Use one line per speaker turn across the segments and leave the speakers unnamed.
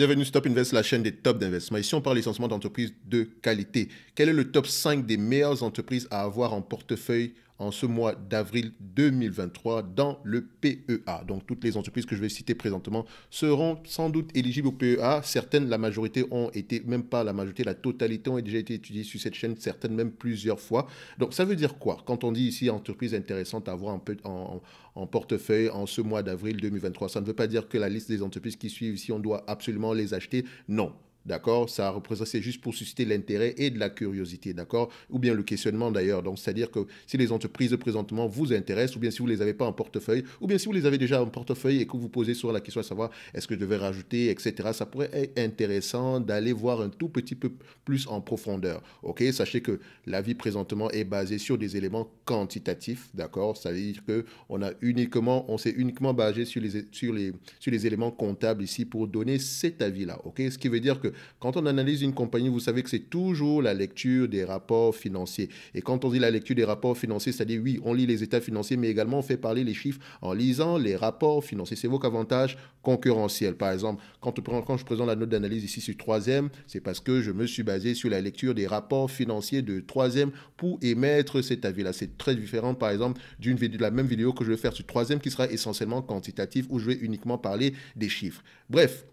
Bienvenue Stop Invest, la chaîne des top d'investissement. Ici, on parle essentiellement d'entreprises de qualité. Quel est le top 5 des meilleures entreprises à avoir en portefeuille en ce mois d'avril 2023 dans le PEA. Donc toutes les entreprises que je vais citer présentement seront sans doute éligibles au PEA. Certaines, la majorité ont été, même pas la majorité, la totalité ont déjà été étudiées sur cette chaîne, certaines même plusieurs fois. Donc ça veut dire quoi? Quand on dit ici entreprise intéressante à avoir un en, en portefeuille en ce mois d'avril 2023, ça ne veut pas dire que la liste des entreprises qui suivent ici, on doit absolument les acheter. Non. D'accord? Ça représente, c'est juste pour susciter l'intérêt et de la curiosité, d'accord? Ou bien le questionnement d'ailleurs. Donc, c'est-à-dire que si les entreprises présentement vous intéressent, ou bien si vous ne les avez pas en portefeuille, ou bien si vous les avez déjà en portefeuille et que vous posez sur la question à savoir est-ce que je devais rajouter, etc., ça pourrait être intéressant d'aller voir un tout petit peu plus en profondeur, ok? Sachez que la vie présentement est basée sur des éléments quantitatifs, d'accord? Ça veut dire que on a uniquement, on s'est uniquement basé sur les, sur, sur les éléments comptables ici pour donner cet avis-là, ok? Ce qui veut dire que quand on analyse une compagnie, vous savez que c'est toujours la lecture des rapports financiers. Et quand on dit la lecture des rapports financiers, c'est-à-dire, oui, on lit les états financiers, mais également on fait parler les chiffres en lisant les rapports financiers. C'est vos avantages concurrentiels. Par exemple, quand, je présente la note d'analyse ici sur troisième, c'est parce que je me suis basé sur la lecture des rapports financiers de troisième pour émettre cet avis-là. C'est très différent, par exemple, de la même vidéo que je vais faire sur troisième qui sera essentiellement quantitative où je vais uniquement parler des chiffres. Bref,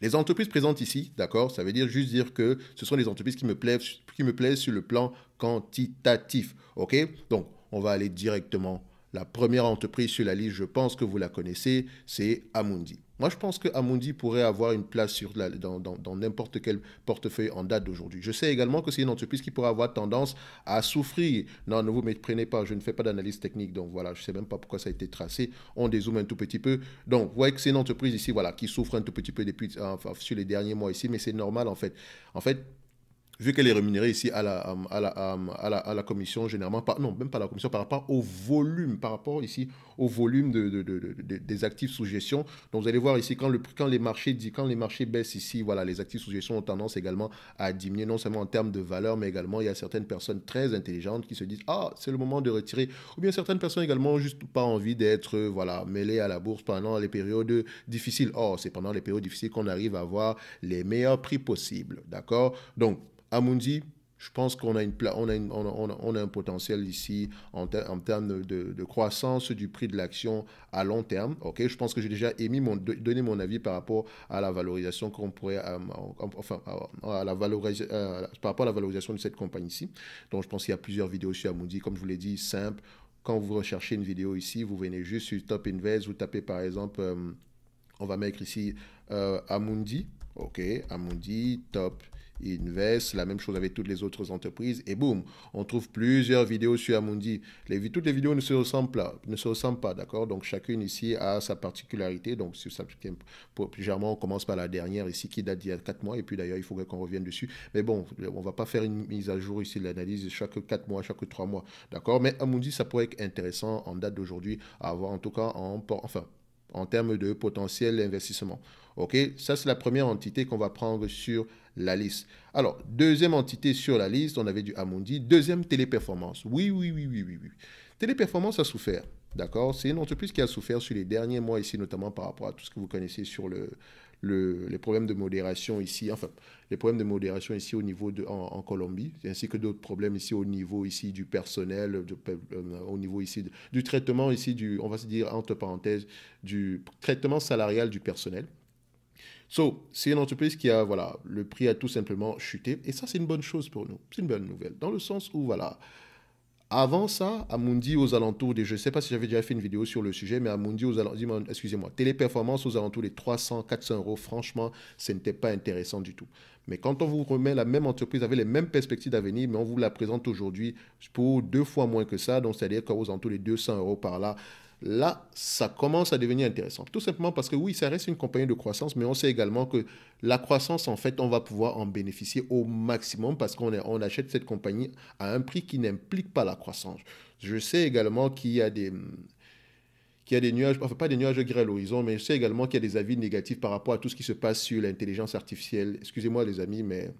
les entreprises présentes ici, d'accord, ça veut dire juste dire que ce sont des entreprises qui me plaisent, qui me plaisent sur le plan quantitatif. OK? Donc, on va aller directement. La première entreprise sur la liste, je pense que vous la connaissez, c'est Amundi. Moi, je pense que Amundi pourrait avoir une place dans n'importe quel portefeuille en date d'aujourd'hui. Je sais également que c'est une entreprise qui pourrait avoir tendance à souffrir. Non, ne vous prenez pas, je ne fais pas d'analyse technique, donc voilà, je ne sais même pas pourquoi ça a été tracé. On dézoome un tout petit peu. Donc, vous voyez que c'est une entreprise ici, voilà, qui souffre un tout petit peu depuis, enfin, sur les derniers mois ici, mais c'est normal en fait. En fait, vu qu'elle est rémunérée ici à la, à la, à la, à la commission, généralement, non, même pas à la commission, par rapport au volume, par rapport ici au volume de, de, de, des actifs sous gestion. Donc, vous allez voir ici, quand, le, quand, les marchés, quand les marchés baissent ici, voilà, les actifs sous gestion ont tendance également à diminuer, non seulement en termes de valeur, mais également, il y a certaines personnes très intelligentes qui se disent, ah, c'est le moment de retirer. Ou bien certaines personnes également ont juste pas envie d'être, voilà, mêlées à la bourse pendant les périodes difficiles. Oh, c'est pendant les périodes difficiles qu'on arrive à avoir les meilleurs prix possibles. D'accord? Donc, Amundi, je pense qu'on a, une, on a, on a, un potentiel ici en, termes de, croissance du prix de l'action à long terme. Ok, je pense que j'ai déjà émis mon, donné mon avis par rapport à la valorisation qu'on pourrait, euh, enfin, à la euh, par rapport à la valorisation de cette compagnie ici. Donc, je pense qu'il y a plusieurs vidéos sur Amundi. Comme je vous l'ai dit, simple. Quand vous recherchez une vidéo ici, vous venez juste sur Top Invest, vous tapez par exemple, euh, on va mettre ici Amundi. Ok, Amundi, Top Invest, la même chose avec toutes les autres entreprises, et boum, on trouve plusieurs vidéos sur Amundi. Les, toutes les vidéos ne se ressemblent pas, ne se ressemblent pas, d'accord? Donc chacune ici a sa particularité. Donc sur ça, généralement, on commence par la dernière ici qui date d'il y a 4 mois, et puis d'ailleurs, il faudrait qu'on revienne dessus. Mais bon, on va pas faire une mise à jour ici de l'analyse chaque 4 mois, chaque 3 mois, d'accord? Mais Amundi, ça pourrait être intéressant en date d'aujourd'hui à avoir, en tout cas, en, enfin, en termes de potentiel investissement. OK? Ça, c'est la première entité qu'on va prendre sur la liste. Alors, deuxième entité sur la liste, on avait du Amundi. Deuxième, Téléperformance. Oui, oui, oui, oui, oui. Téléperformance a souffert. D'accord? C'est une entreprise qui a souffert sur les derniers mois ici, notamment par rapport à tout ce que vous connaissez sur le, les problèmes de modération ici, enfin, les problèmes de modération ici au niveau de, en, Colombie, ainsi que d'autres problèmes ici au niveau ici du personnel, euh, au niveau ici du traitement ici du, on va se dire entre parenthèses, du traitement salarial du personnel. So, c'est une entreprise qui a, voilà, le prix a tout simplement chuté. Et ça, c'est une bonne chose pour nous. C'est une bonne nouvelle. Dans le sens où, voilà, avant ça, Amundi aux alentours des, je ne sais pas si j'avais déjà fait une vidéo sur le sujet, mais Amundi aux alentours, excusez-moi, téléperformance aux alentours des 300, 400 euros, franchement, ce n'était pas intéressant du tout. Mais quand on vous remet la même entreprise avec les mêmes perspectives d'avenir, mais on vous la présente aujourd'hui pour deux fois moins que ça, donc c'est-à-dire qu'aux alentours des 200 euros par là, là, ça commence à devenir intéressant. Tout simplement parce que oui, ça reste une compagnie de croissance, mais on sait également que la croissance, en fait, on va pouvoir en bénéficier au maximum parce qu'on on achète cette compagnie à un prix qui n'implique pas la croissance. Je sais également qu'il y a des qu'il y a des nuages, enfin pas des nuages gris à l'horizon, mais je sais également qu'il y a des avis négatifs par rapport à tout ce qui se passe sur l'intelligence artificielle. Excusez-moi les amis, mais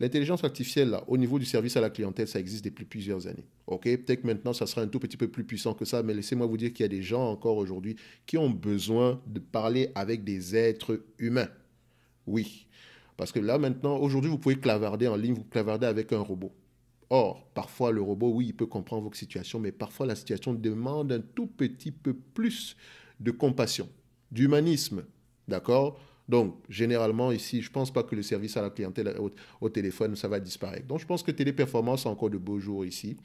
L'intelligence artificielle, là, au niveau du service à la clientèle, ça existe depuis plusieurs années. OK Peut-être que maintenant, ça sera un tout petit peu plus puissant que ça, mais laissez-moi vous dire qu'il y a des gens encore aujourd'hui qui ont besoin de parler avec des êtres humains. Oui. Parce que là, maintenant, aujourd'hui, vous pouvez clavarder en ligne, vous clavardez avec un robot. Or, parfois, le robot, oui, il peut comprendre vos situations, mais parfois, la situation demande un tout petit peu plus de compassion, d'humanisme. D'accord? Donc, généralement, ici, je ne pense pas que le service à la clientèle au, téléphone, ça va disparaître. Donc, je pense que Téléperformance a encore de beaux jours ici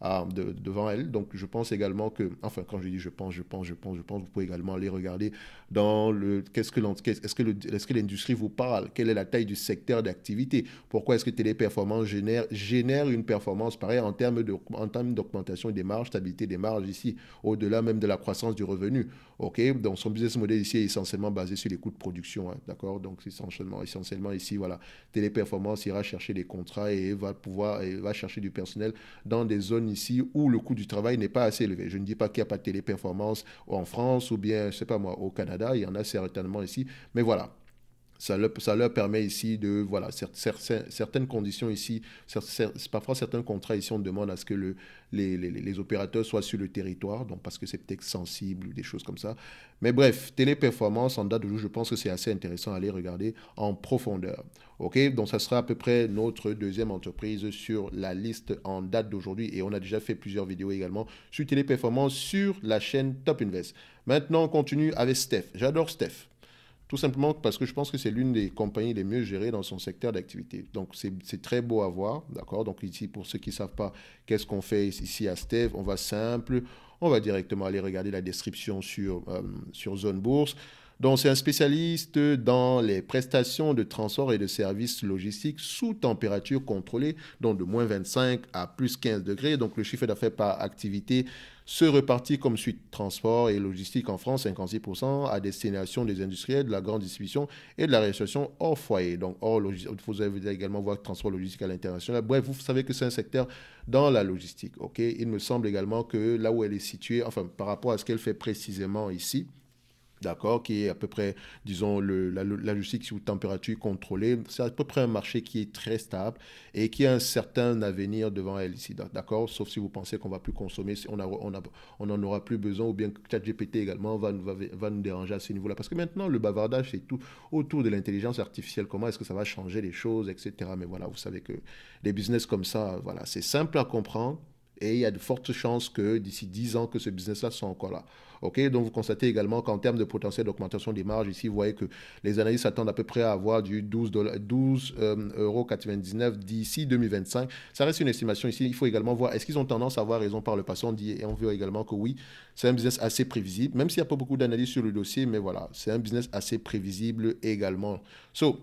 devant elle. Donc je pense également que, enfin quand je dis je pense, je pense, je pense, je pense, vous pouvez également aller regarder dans le, qu'est-ce que est-ce que, est-ce que l'industrie vous parle? Quelle est la taille du secteur d'activité? Pourquoi est-ce que Téléperformance génère, génère une performance pareille en termes, de, en termes d'augmentation des marges, stabilité des marges ici, au-delà même de la croissance du revenu? Ok, donc son business model ici est essentiellement basé sur les coûts de production, hein, d'accord? Donc essentiellement, essentiellement ici, voilà, Téléperformance ira chercher des contrats et va pouvoir, et va chercher du personnel dans des zones ici où le coût du travail n'est pas assez élevé. Je ne dis pas qu'il n'y a pas de téléperformance en France ou bien, je ne sais pas moi, au Canada, il y en a certainement ici, mais voilà, ça leur, permet ici de, voilà, certaines conditions ici, parfois certains contrats ici, on demande à ce que le, les, les, les, opérateurs soient sur le territoire, donc parce que c'est peut-être sensible ou des choses comme ça. Mais bref, téléperformance, en date de jour, je pense que c'est assez intéressant à aller regarder en profondeur. OK, donc ça sera à peu près notre deuxième entreprise sur la liste en date d'aujourd'hui et on a déjà fait plusieurs vidéos également sur téléperformance sur la chaîne Top Invest. Maintenant, on continue avec Steph. J'adore Steph. Tout simplement parce que je pense que c'est l'une des compagnies les mieux gérées dans son secteur d'activité. Donc, c'est très beau à voir, d'accord? Donc, ici, pour ceux qui ne savent pas qu'est-ce qu'on fait ici à Steve, on va simple, on va directement aller regarder la description sur, euh, sur Zone Bourse. Donc, c'est un spécialiste dans les prestations de transport et de services logistiques sous température contrôlée, donc de moins 25 à plus 15 degrés. Donc, le chiffre d'affaires par activité se repartit comme suite transport et logistique en France, 56%, à destination des industriels, de la grande distribution et de la restauration hors foyer. Donc, hors vous allez également voir transport logistique à l'international. Bref, vous savez que c'est un secteur dans la logistique. Il me semble également que là où elle est située, enfin, par rapport à ce qu'elle fait précisément ici, d'accord, qui est à peu près, disons, le, la, logistique sous température contrôlée. C'est à peu près un marché qui est très stable et qui a un certain avenir devant elle ici, d'accord, sauf si vous pensez qu'on va plus consommer, on, a, on, on aura plus besoin, ou bien que ChatGPT également va, va, va nous déranger à ce niveau-là. Parce que maintenant, le bavardage, c'est tout autour de l'intelligence artificielle, comment est-ce que ça va changer les choses, etc. Mais voilà, vous savez que des business comme ça, voilà, c'est simple à comprendre, et il y a de fortes chances que d'ici 10 ans, que ce business-là soit encore là. OK Donc, vous constatez également qu'en termes de potentiel d'augmentation des marges, ici, vous voyez que les analystes s'attendent à peu près à avoir du 12, 12 euh, euros 99 d'ici 2025. Ça reste une estimation ici. Il faut également voir, est-ce qu'ils ont tendance à avoir raison par le passé? On dit, et on veut également que oui, c'est un business assez prévisible, même s'il n'y a pas beaucoup d'analyses sur le dossier, mais voilà, c'est un business assez prévisible également. So,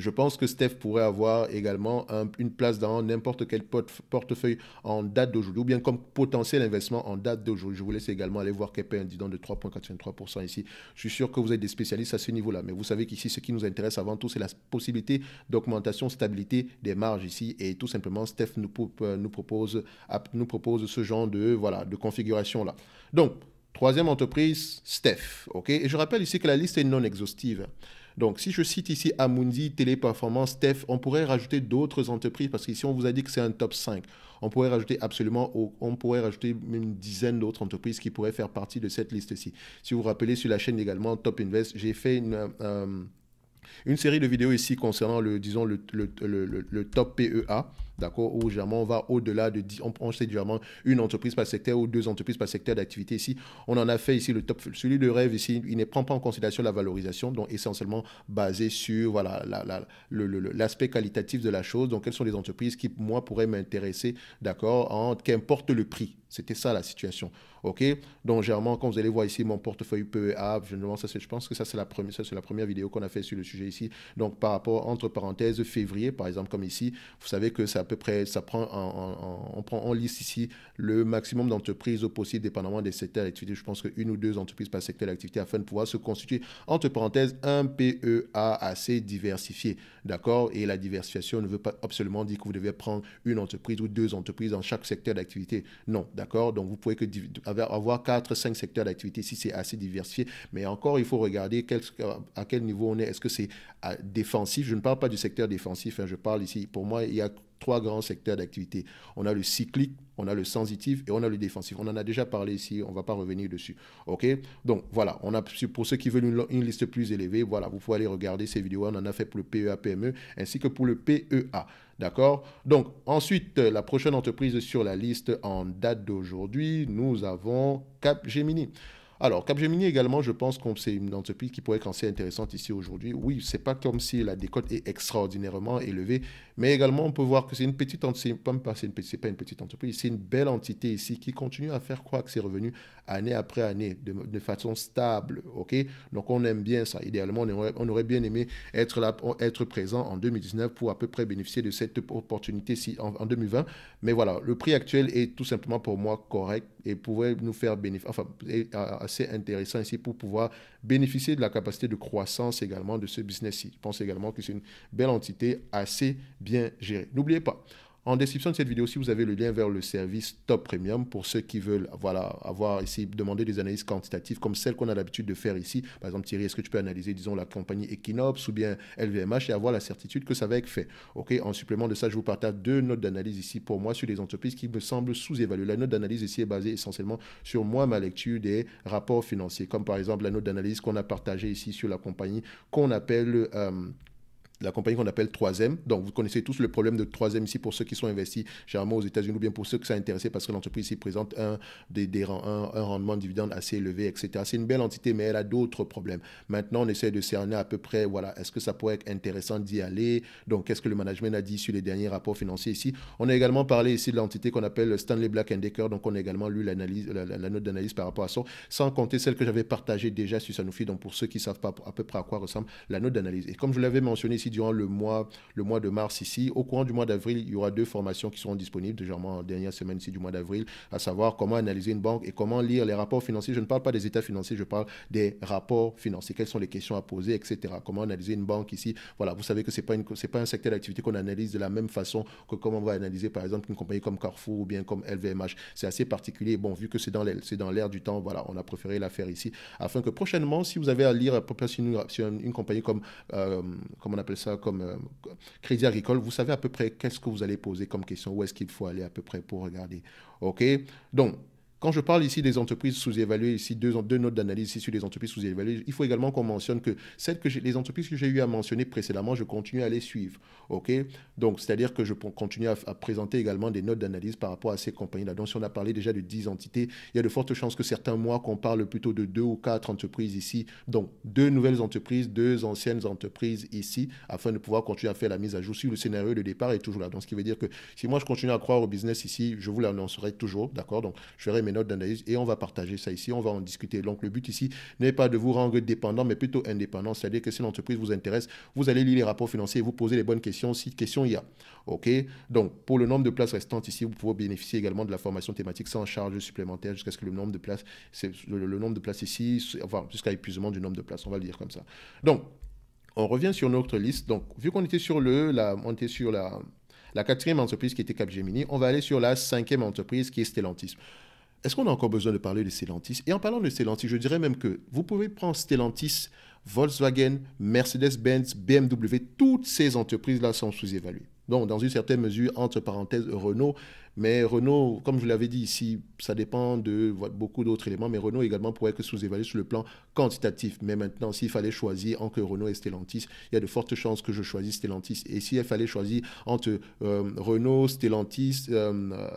je pense que Steph pourrait avoir également une place dans n'importe quel portefeuille en date d'aujourd'hui, ou bien comme potentiel investissement en date d'aujourd'hui. Je vous laisse également aller voir paie un dividende de 3,83% ici. Je suis sûr que vous êtes des spécialistes à ce niveau-là, mais vous savez qu'ici, ce qui nous intéresse avant tout, c'est la possibilité d'augmentation, stabilité des marges ici, et tout simplement, Steph nous, euh, propose, nous propose ce genre de, voilà, de configuration-là. Donc, troisième entreprise, Steph. et je rappelle ici que la liste est non exhaustive. Donc, si je cite ici Amundi, Téléperformance, TEF, on pourrait rajouter d'autres entreprises parce qu'ici, on vous a dit que c'est un top 5. On pourrait rajouter absolument, on pourrait rajouter une dizaine d'autres entreprises qui pourraient faire partie de cette liste-ci. Si vous vous rappelez, sur la chaîne également Top Invest, j'ai fait une... Euh, série de vidéos ici concernant le, disons, le, le, le top PEA d'accord, où généralement on va au-delà de 10, on, on généralement une entreprise par secteur ou deux entreprises par secteur d'activité. Ici, on en a fait ici le top, celui de rêve ici, il ne prend pas en considération la valorisation, donc essentiellement basé sur voilà l'aspect qualitatif de la chose. Donc, quelles sont les entreprises qui, moi, pourraient m'intéresser, d'accord, qu'importe le prix. C'était ça la situation. OK Donc, généralement, quand vous allez voir ici mon portefeuille PEA, je, ça, je pense que ça, c'est la, première, ça, la première vidéo qu'on a fait sur le sujet ici. Donc, par rapport, entre parenthèses, février, par exemple, comme ici, vous savez que ça peu près, ça prend on prend en liste ici le maximum d'entreprises possible, dépendamment des secteurs d'activité. Je pense qu'une ou deux entreprises par secteur d'activité afin de pouvoir se constituer, entre parenthèses, un PEA assez diversifié. D'accord? Et la diversification ne veut pas absolument dire que vous devez prendre une entreprise ou deux entreprises dans chaque secteur d'activité. Non, d'accord? Donc, vous pouvez que avoir quatre, cinq secteurs d'activité si c'est assez diversifié. Mais encore, il faut regarder à quel niveau on est. Est-ce que c'est défensif? Je ne parle pas du secteur défensif. Hein. je parle ici, pour moi, il y a trois grands secteurs d'activité. On a le cyclique, on a le sensitif et on a le défensif. On en a déjà parlé ici, on ne va pas revenir dessus. OK? Donc voilà, on a pour ceux qui veulent une, liste plus élevée, voilà, vous pouvez aller regarder ces vidéos. On en a fait pour le PEA PME ainsi que pour le PEA. D'accord? Donc ensuite, la prochaine entreprise sur la liste en date d'aujourd'hui, nous avons Capgemini. Alors, Capgemini également, je pense que c'est une entreprise qui pourrait être assez intéressante ici aujourd'hui. Oui, c'est pas comme si la décote est extraordinairement élevée, mais également on peut voir que c'est une petite entreprise, pas une petite, pas une petite entreprise, c'est une belle entité ici qui continue à faire croire que ses revenus année après année de, façon stable. Ok, donc on aime bien ça. Idéalement, on aurait, bien aimé être là, être présent en 2019 pour à peu près bénéficier de cette opportunité en, en 2020. Mais voilà, le prix actuel est tout simplement pour moi correct et pourrait nous faire bénéficier, enfin, assez intéressant ici pour pouvoir bénéficier de la capacité de croissance également de ce business-ci. Je pense également que c'est une belle entité assez bien gérée. N'oubliez pas, en description de cette vidéo, si vous avez le lien vers le service Top Premium pour ceux qui veulent voilà, avoir ici, demander des analyses quantitatives comme celles qu'on a l'habitude de faire ici. Par exemple, Thierry, est-ce que tu peux analyser, disons, la compagnie Equinox ou bien LVMH et avoir la certitude que ça va être fait? Ok. En supplément de ça, je vous partage deux notes d'analyse ici pour moi sur les entreprises qui me semblent sous-évaluées. La note d'analyse ici est basée essentiellement sur moi, ma lecture des rapports financiers, comme par exemple la note d'analyse qu'on a partagée ici sur la compagnie qu'on appelle... Euh, la compagnie qu'on appelle Troisième. Donc, vous connaissez tous le problème de Troisième ici pour ceux qui sont investis généralement aux États-Unis ou bien pour ceux qui sont intéressés parce que l'entreprise ici présente un, des, des, un, un, rendement de dividende assez élevé, etc. C'est une belle entité, mais elle a d'autres problèmes. Maintenant, on essaie de cerner à peu près, voilà, est-ce que ça pourrait être intéressant d'y aller? Donc, qu'est-ce que le management a dit sur les derniers rapports financiers ici? On a également parlé ici de l'entité qu'on appelle Stanley Black Decker. Donc, on a également lu l'analyse, la, note d'analyse par rapport à ça, sans compter celle que j'avais partagée déjà sur Sanofi. Donc, pour ceux qui ne savent pas à peu près à quoi ressemble la note d'analyse. Et comme je l'avais mentionné ici durant le mois le mois de mars ici. Au courant du mois d'avril, il y aura deux formations qui seront disponibles, généralement en dernière semaine ici du mois d'avril, à savoir comment analyser une banque et comment lire les rapports financiers. Je ne parle pas des états financiers, je parle des rapports financiers. Quelles sont les questions à poser, etc. Comment analyser une banque ici? Voilà, vous savez que ce n'est pas, pas un secteur d'activité qu'on analyse de la même façon que comment on va analyser, par exemple, une compagnie comme Carrefour ou bien comme LVMH. C'est assez particulier. Bon, vu que c'est dans l'air du temps, voilà, on a préféré la faire ici, afin que prochainement, si vous avez à lire à peu près sur une, une, compagnie comme, euh, comment on appelle ça, comme euh, Crédit Agricole, vous savez à peu près qu'est-ce que vous allez poser comme question, où est-ce qu'il faut aller à peu près pour regarder. OK? Donc, quand je parle ici des entreprises sous-évaluées, ici deux, notes d'analyse ici sur les entreprises sous-évaluées, il faut également qu'on mentionne que celles que les entreprises que j'ai eu à mentionner précédemment, je continue à les suivre. OK? Donc, c'est-à-dire que je continue à, présenter également des notes d'analyse par rapport à ces compagnies-là. Donc, si on a parlé déjà de 10 entités, il y a de fortes chances que certains mois qu'on parle plutôt de deux ou quatre entreprises ici. Donc, deux nouvelles entreprises, deux anciennes entreprises ici, afin de pouvoir continuer à faire la mise à jour si le scénario de départ est toujours là. Donc, ce qui veut dire que si moi je continue à croire au business ici, je vous l'annoncerai toujours. D'accord? Donc, je ferai mes notes d'analyse et on va partager ça ici, on va en discuter. Donc le but ici n'est pas de vous rendre dépendant, mais plutôt indépendant. C'est-à-dire que si l'entreprise vous intéresse, vous allez lire les rapports financiers et vous poser les bonnes questions si questions il y a. OK? Donc pour le nombre de places restantes ici, vous pouvez bénéficier également de la formation thématique sans charge supplémentaire jusqu'à ce que le nombre de places, le, nombre de places ici, enfin jusqu'à épuisement du nombre de places, on va le dire comme ça. Donc on revient sur notre liste. Donc, vu qu'on était sur le, la, on était sur la, la quatrième entreprise qui était Capgemini, on va aller sur la cinquième entreprise qui est Stellantis. Est-ce qu'on a encore besoin de parler de Stellantis? Et en parlant de Stellantis, je dirais même que vous pouvez prendre Stellantis, Volkswagen, Mercedes-Benz, BMW, toutes ces entreprises-là sont sous-évaluées. Donc, dans une certaine mesure, entre parenthèses, Renault. Mais Renault, comme je l'avais dit ici, ça dépend de beaucoup d'autres éléments. Mais Renault également pourrait être sous-évalué sur le plan quantitatif. Mais maintenant, s'il fallait choisir entre Renault et Stellantis, il y a de fortes chances que je choisisse Stellantis. Et s'il fallait choisir entre euh, Renault, Stellantis, euh, euh,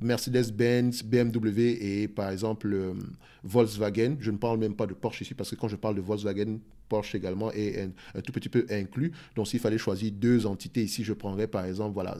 Mercedes-Benz, BMW et par exemple euh, Volkswagen. Je ne parle même pas de Porsche ici parce que quand je parle de Volkswagen, Porsche également est un, tout petit peu inclus. Donc, s'il fallait choisir deux entités ici, je prendrais par exemple, voilà,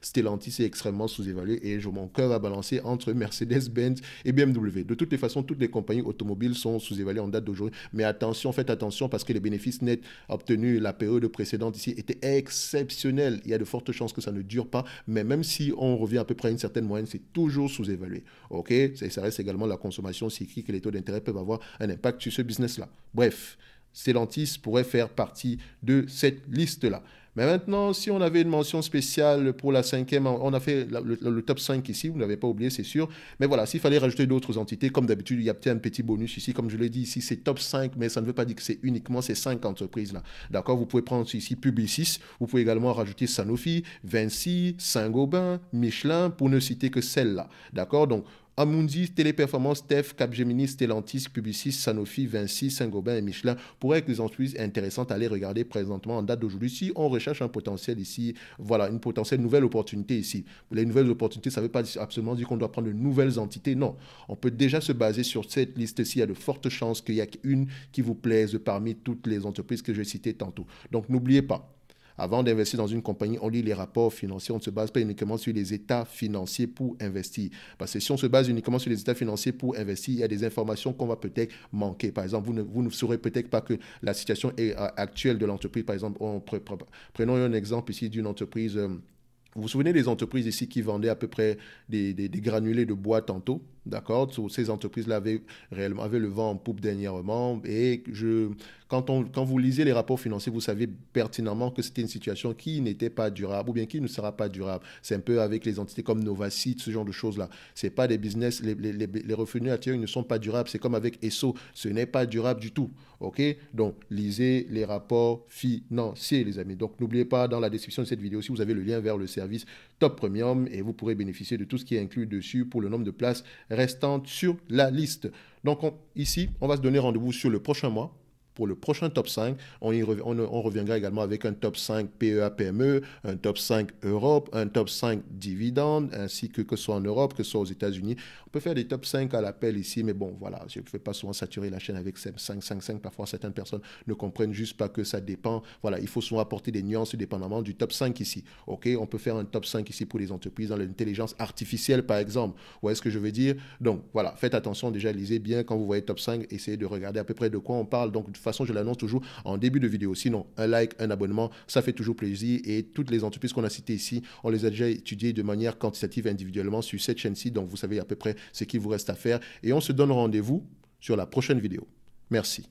Stellantis est extrêmement sous-évalué et je, mon cœur va balancer entre Mercedes-Benz et BMW. De toutes les façons, toutes les compagnies automobiles sont sous-évaluées en date d'aujourd'hui. Mais attention, faites attention parce que les bénéfices nets obtenus la période précédente ici étaient exceptionnels. Il y a de fortes chances que ça ne dure pas. Mais même si on revient à peu près à une certaine moyenne, c'est toujours sous-évalué. OK? Ça reste également la consommation cyclique et les taux d'intérêt peuvent avoir un impact sur ce business-là. Bref, Stellantis pourrait faire partie de cette liste-là. Mais maintenant, si on avait une mention spéciale pour la cinquième, on a fait le, top 5 ici, vous n'avez pas oublié, c'est sûr. Mais voilà, s'il fallait rajouter d'autres entités, comme d'habitude, il y a peut-être un petit bonus ici. Comme je l'ai dit ici, c'est top 5, mais ça ne veut pas dire que c'est uniquement ces 5 entreprises-là. D'accord Vous pouvez prendre ici Publicis, vous pouvez également rajouter Sanofi, Vinci, Saint-Gobain, Michelin, pour ne citer que celles-là. D'accord Donc, Amundi, Téléperformance, TEF, Capgemini, Stellantis, Publicis, Sanofi, Vinci, Saint-Gobain et Michelin pourraient être des entreprises intéressantes à aller regarder présentement en date d'aujourd'hui. Si on recherche un potentiel ici, voilà, une potentielle nouvelle opportunité ici. Les nouvelles opportunités, ça ne veut pas absolument dire qu'on doit prendre de nouvelles entités. Non, on peut déjà se baser sur cette liste-ci. Il y a de fortes chances qu'il y ait une qui vous plaise parmi toutes les entreprises que j'ai citées tantôt. Donc n'oubliez pas, avant d'investir dans une compagnie, on lit les rapports financiers. On ne se base pas uniquement sur les états financiers pour investir. Parce que si on se base uniquement sur les états financiers pour investir, il y a des informations qu'on va peut-être manquer. Par exemple, vous ne, vous ne saurez peut-être pas que la situation est, euh, actuelle de l'entreprise. Par exemple, prenons un exemple ici d'une entreprise. Euh, vous vous souvenez des entreprises ici qui vendaient à peu près des, granulés de bois tantôt D'accord? Ces entreprises-là avaient, avaient le vent en poupe dernièrement. Et je, quand, vous lisez les rapports financiers, vous savez pertinemment que c'était une situation qui n'était pas durable ou bien qui ne sera pas durable. C'est un peu avec les entités comme Novacite, ce genre de choses-là. Ce pas des business, les, les, les revenus attirés ne sont pas durables. C'est comme avec ESSO, ce n'est pas durable du tout. OK? Donc, lisez les rapports financiers, les amis. Donc, n'oubliez pas, dans la description de cette vidéo, si vous avez le lien vers le service Top Premium et vous pourrez bénéficier de tout ce qui est inclus dessus pour le nombre de places restantes sur la liste. Donc ici, on va se donner rendez-vous sur le prochain mois pour le prochain top 5, on, reviendra également avec un top 5 PEA PME, un top 5 Europe, un top 5 dividendes, ainsi que que ce soit en Europe, que ce soit aux États-Unis. On peut faire des top 5 à l'appel ici, mais bon, voilà, je ne fais pas souvent saturer la chaîne avec 5, 5, 5. Parfois, certaines personnes ne comprennent juste pas que ça dépend. Voilà, il faut souvent apporter des nuances dépendamment du top 5 ici. OK, on peut faire un top 5 ici pour les entreprises dans l'intelligence artificielle, par exemple. Vous voyez ce que je veux dire? Donc, voilà, faites attention déjà, lisez bien quand vous voyez top 5, essayez de regarder à peu près de quoi on parle. Donc, façon, je l'annonce toujours en début de vidéo. Sinon, un like, un abonnement, ça fait toujours plaisir. Et toutes les entreprises qu'on a citées ici, on les a déjà étudiées de manière quantitative individuellement sur cette chaîne-ci. Donc, vous savez à peu près ce qu'il vous reste à faire. Et on se donne rendez-vous sur la prochaine vidéo. Merci.